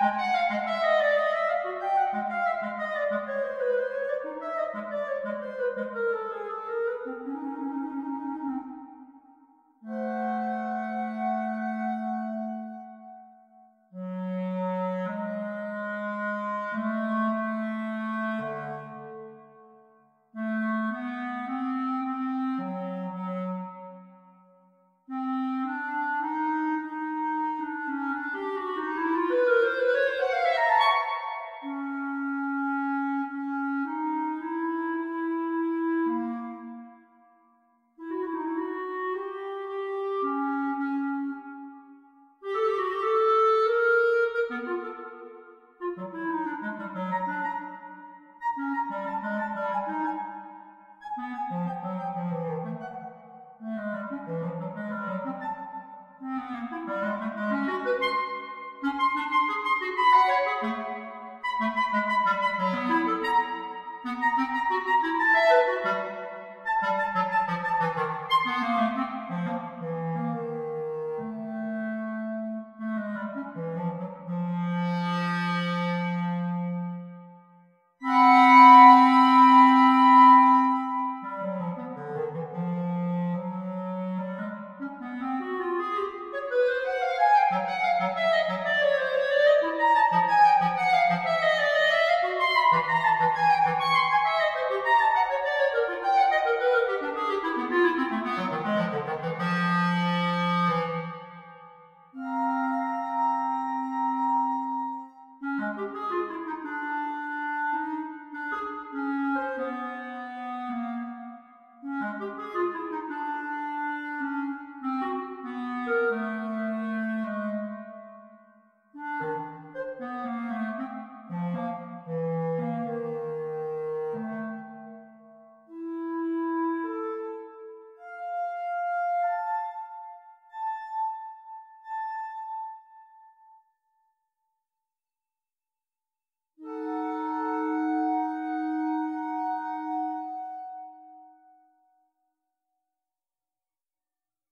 Música